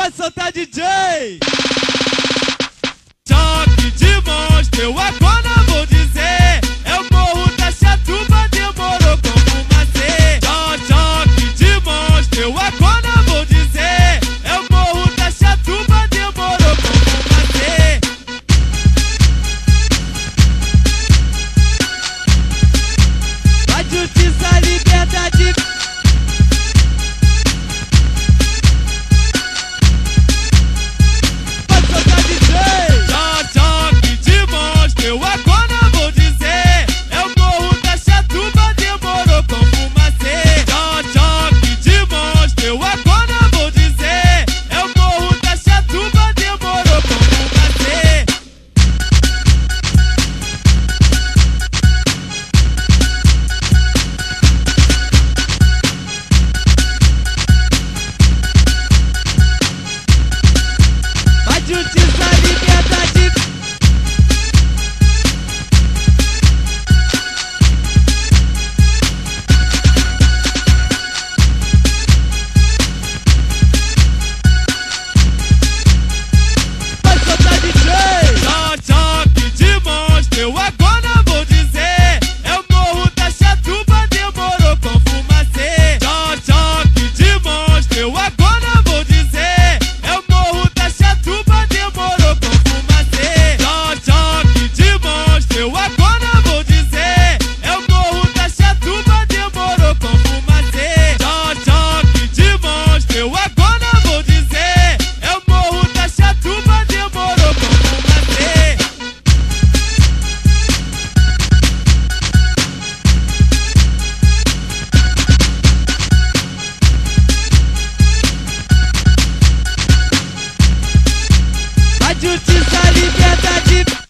Pode soltar, DJ! Choque de monstro, eu acordo. Eu. Onde o artista liberdade